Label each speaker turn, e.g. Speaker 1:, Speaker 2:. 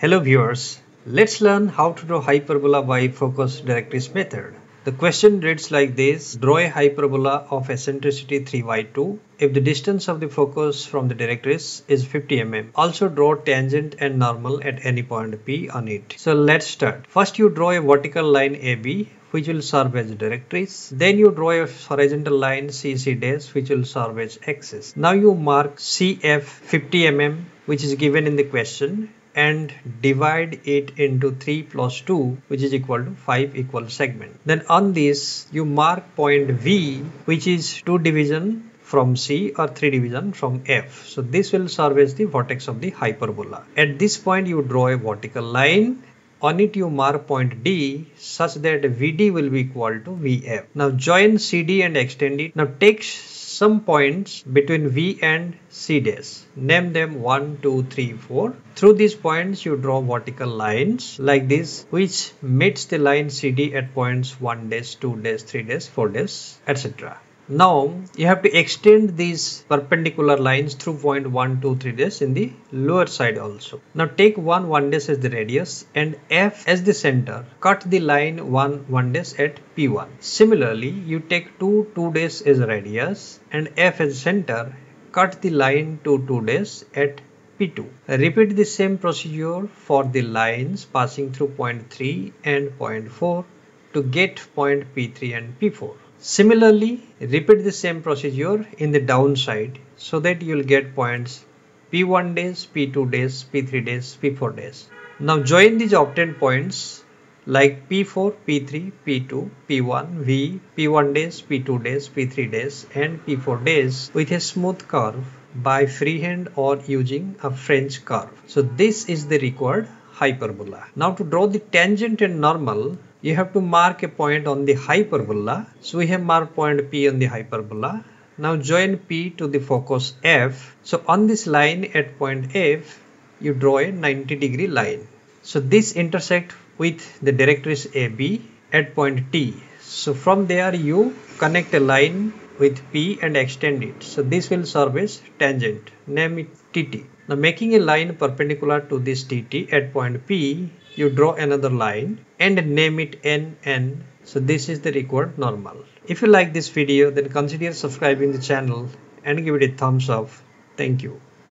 Speaker 1: Hello viewers, let's learn how to draw hyperbola by focus directrix method. The question reads like this, draw a hyperbola of eccentricity 3 by 2 if the distance of the focus from the directrix is 50 mm. Also draw tangent and normal at any point P on it. So let's start. First you draw a vertical line AB which will serve as directrix. Then you draw a horizontal line CC dash which will serve as axis. Now you mark CF 50 mm which is given in the question and divide it into 3 plus 2 which is equal to 5 equal segment. Then on this you mark point V which is 2 division from C or 3 division from F. So this will serve as the vertex of the hyperbola. At this point you draw a vertical line on it you mark point D such that VD will be equal to VF. Now join CD and extend it. Now take some points between V and C dash. Name them 1, 2, 3, 4. Through these points you draw vertical lines like this which meets the line CD at points 1 dash, 2 dash, 3 dash, 4 dash, etc. Now you have to extend these perpendicular lines through point 1, 2, 3 dash in the lower side also. Now take 1, 1 dash as the radius and F as the center. Cut the line 1, 1 dash at P1. Similarly, you take 2, 2 dash as radius and F as center. Cut the line 2, 2 dash at P2. Repeat the same procedure for the lines passing through point 3 and point 4 to get point P3 and P4. Similarly, repeat the same procedure in the downside so that you will get points P1 dash, P2 dash, P3 dash, P4 dash. Now join these obtained points like P4, P3, P2, P1, V, P1 dash, P2 dash, P3 dash and P4 dash with a smooth curve by freehand or using a French curve. So this is the required hyperbola. Now to draw the tangent and normal, you have to mark a point on the hyperbola. So we have marked point P on the hyperbola. Now join P to the focus F. So on this line at point F, you draw a 90 degree line. So this intersect with the directrix AB at point T. So from there you connect a line with P and extend it. So this will serve as tangent. Name it TT. Now making a line perpendicular to this TT at point P, you draw another line and name it NN. So this is the required normal. If you like this video, then consider subscribing the channel and give it a thumbs up. Thank you.